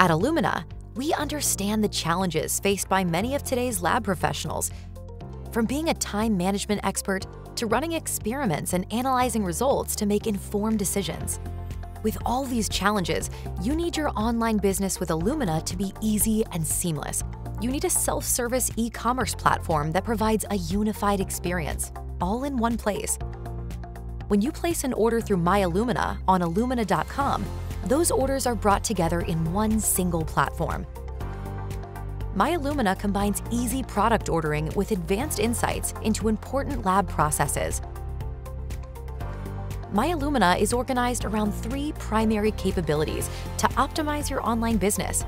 At Illumina, we understand the challenges faced by many of today's lab professionals. From being a time management expert to running experiments and analyzing results to make informed decisions. With all these challenges, you need your online business with Illumina to be easy and seamless. You need a self-service e-commerce platform that provides a unified experience, all in one place. When you place an order through MyIllumina on Illumina.com, those orders are brought together in one single platform. MyIllumina combines easy product ordering with advanced insights into important lab processes. MyIllumina is organized around three primary capabilities to optimize your online business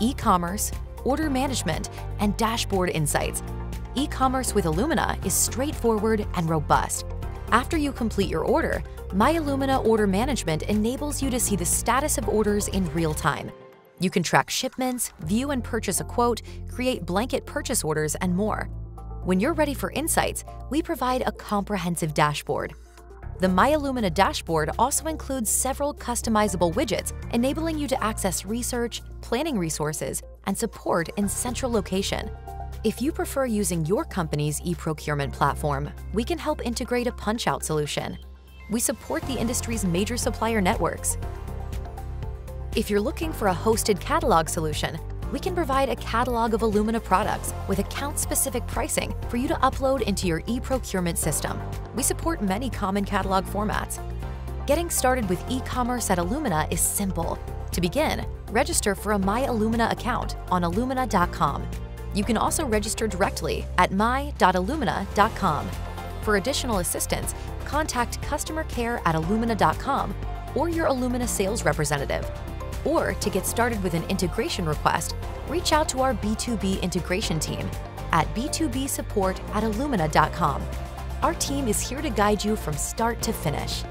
e-commerce, order management, and dashboard insights. E-commerce with Illumina is straightforward and robust. After you complete your order, MyIllumina Order Management enables you to see the status of orders in real time. You can track shipments, view and purchase a quote, create blanket purchase orders, and more. When you're ready for insights, we provide a comprehensive dashboard. The MyIllumina dashboard also includes several customizable widgets, enabling you to access research, planning resources, and support in central location. If you prefer using your company's e-procurement platform, we can help integrate a punch-out solution. We support the industry's major supplier networks. If you're looking for a hosted catalog solution, we can provide a catalog of Illumina products with account-specific pricing for you to upload into your e-procurement system. We support many common catalog formats. Getting started with e-commerce at Illumina is simple. To begin, register for a My Illumina account on illumina.com. You can also register directly at my.illumina.com. For additional assistance, contact customer care at illumina.com or your Illumina sales representative. Or to get started with an integration request, reach out to our B2B integration team at b2bsupport at illumina.com. Our team is here to guide you from start to finish.